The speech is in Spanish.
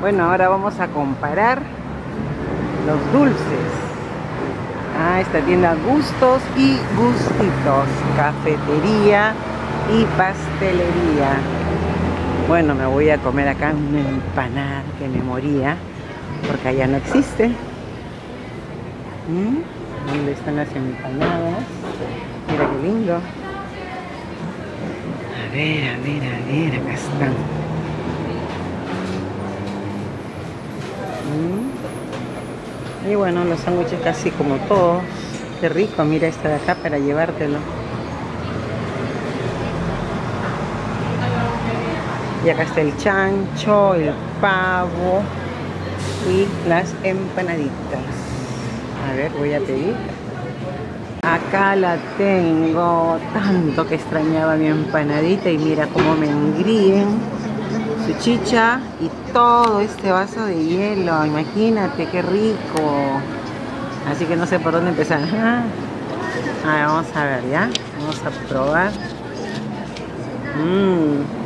Bueno, ahora vamos a comparar los dulces. Ah, esta tienda Gustos y Gustitos, cafetería y pastelería. Bueno, me voy a comer acá una empanada que me moría, porque allá no existe. ¿Mm? ¿Dónde están las empanadas? Mira qué lindo. A ver, a ver, a ver, acá están. Y bueno, los sándwiches casi como todos. Qué rico, mira esta de acá para llevártelo. Y acá está el chancho, el pavo y las empanaditas. A ver, voy a pedir. Acá la tengo. Tanto que extrañaba mi empanadita y mira cómo me engríen su chicha y todo este vaso de hielo. Imagínate qué rico. Así que no sé por dónde empezar. A vamos a ver, ¿ya? Vamos a probar. Mmm.